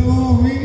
do we